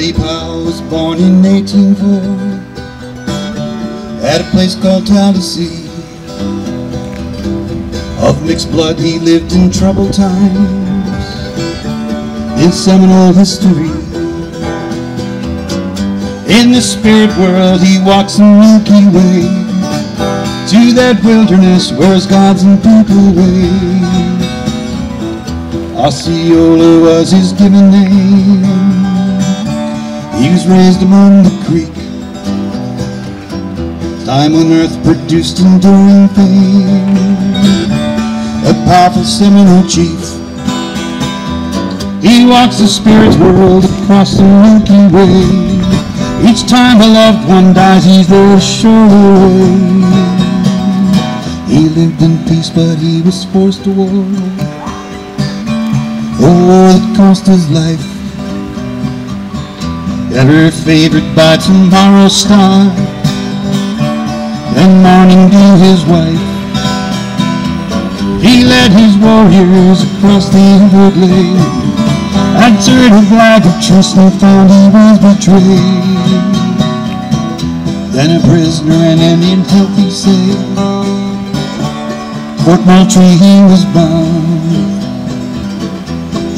Billy Powell was born in 1804 at a place called Tallahassee. Of mixed blood, he lived in troubled times in Seminole history. In the spirit world, he walks the Milky Way to that wilderness where his gods and people wait. Osceola was his given name. He was raised among the Creek. Time on earth produced enduring fame. A powerful Seminole chief. He walks the spirit world across the Milky Way. Each time a loved one dies, he's there to. He lived in peace, but he was forced to war. A war that cost his life. Ever favored by tomorrow's star, and mourning to his wife. He led his warriors across the Everglades. Answered a flag of truce and found he was betrayed. Then a prisoner and an unhealthy sailed. Fort Moultrie he was bound.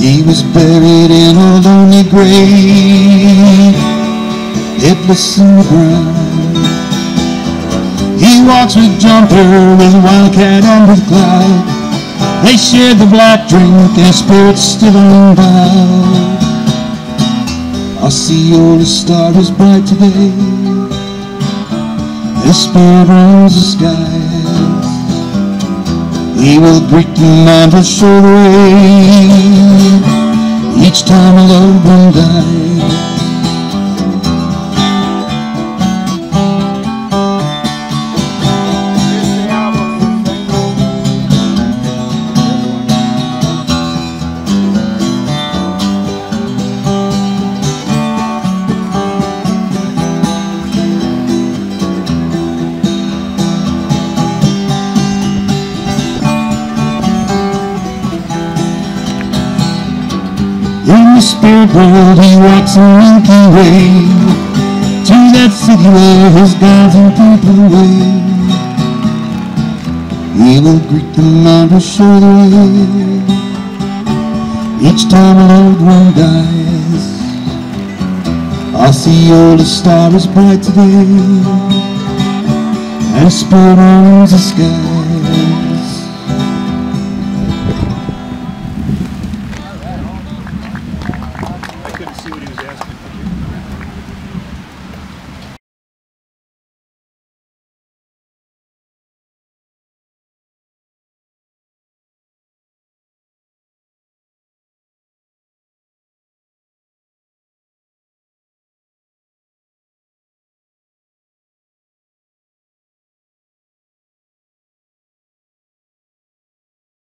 He was buried in a lonely grave, headless in the ground. He walks with Jumper, with Wildcat, and with Cloud. They shared the black drink, their spirits still unbowed. Osceola's star is bright today. His spirit roams the skies. He will and will the way. Each time a loved one dies. In the spirit world he walks a Milky Way. To that city where his gods and people wait. He will greet them show the way Each time an old one dies I see all the stars bright today And spirit owns the sky